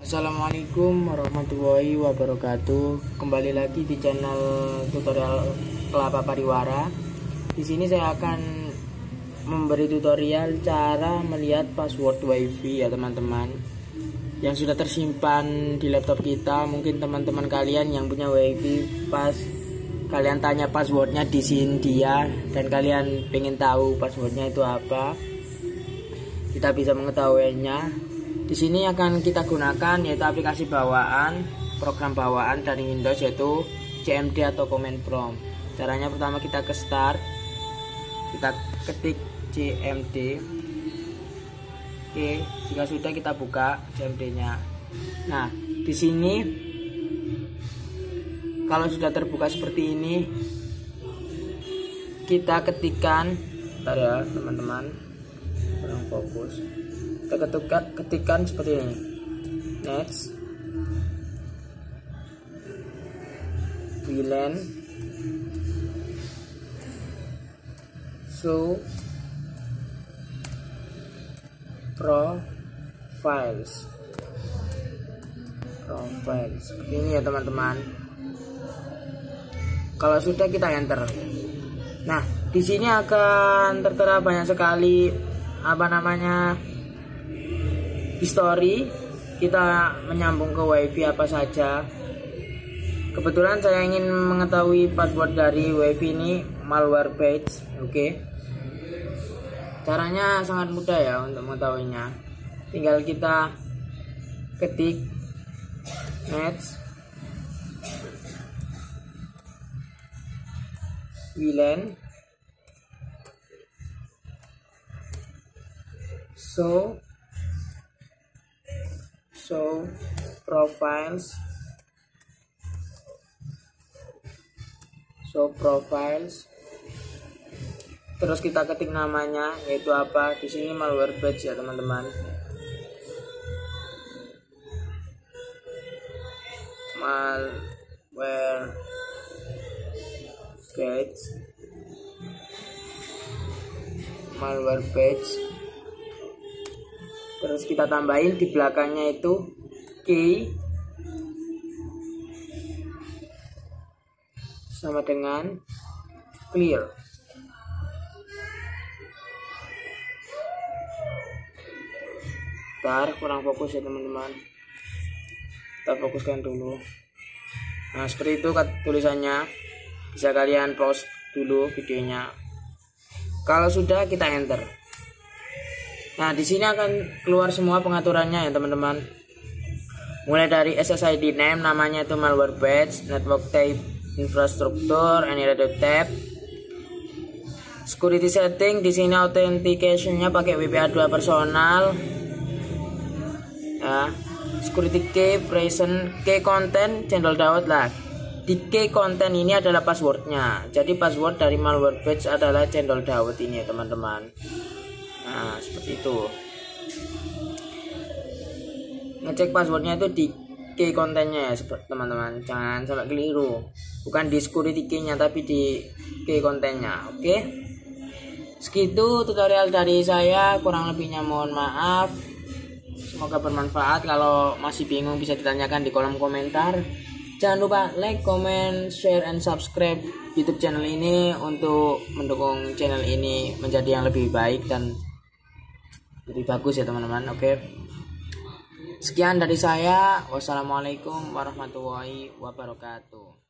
Assalamualaikum warahmatullahi wabarakatuh. Kembali lagi di channel tutorial Kelapa Pariwara. Di sini saya akan memberi tutorial cara melihat password WiFi ya teman-teman. Yang sudah tersimpan di laptop kita, mungkin teman-teman kalian yang punya WiFi pas kalian tanya passwordnya di sini dia dan kalian pengen tahu passwordnya itu apa kita bisa mengetahuinya di sini akan kita gunakan yaitu aplikasi bawaan program bawaan dari Windows yaitu CMD atau Command Prompt. Caranya pertama kita ke start. Kita ketik CMD oke jika sudah kita buka CMD nya nah di sini kalau sudah terbuka seperti ini kita ketikkan bentar ya teman-teman fokus. Kita ketikkan, ketikkan seperti ini. Next. VLAN so profiles. Profiles. Seperti ini ya teman-teman. Kalau sudah kita enter. Nah, di sini akan tertera banyak sekali apa namanya history kita menyambung ke wifi apa saja. Kebetulan saya ingin mengetahui password dari wifi ini malware page oke. Okay. caranya sangat mudah ya untuk mengetahuinya. Tinggal kita ketik next VLAN so so profiles. So profiles. Terus kita ketik namanya yaitu apa? Di sini malware badge ya teman-teman. Malware page malware page terus kita tambahin di belakangnya itu key sama dengan clear. Bentar, kurang fokus ya teman-teman. Kita fokuskan dulu. Nah seperti itu tulisannya. Bisa kalian pause dulu videonya. Kalau sudah kita enter nah di sini akan keluar semua pengaturannya ya teman-teman. Mulai dari SSID name namanya itu malware batch network type infrastruktur any radio tab security setting di sini authenticationnya pakai WPA 2 personal. Ya. Security key present key content channel download lah. Di konten ini adalah passwordnya. Jadi password dari malware badge adalah cendol dawet ini ya teman-teman nah seperti itu. Ngecek passwordnya itu di key kontennya ya teman-teman. Jangan sampai keliru. Bukan di security key nya tapi di key kontennya oke? Okay? segitu tutorial dari saya. Kurang lebihnya mohon maaf. Semoga bermanfaat. Kalau masih bingung bisa ditanyakan di kolom komentar. Jangan lupa like, comment, share, and subscribe YouTube channel ini untuk mendukung channel ini menjadi yang lebih baik dan lebih bagus ya teman-teman. Oke. Sekian dari saya. Wassalamualaikum warahmatullahi wabarakatuh.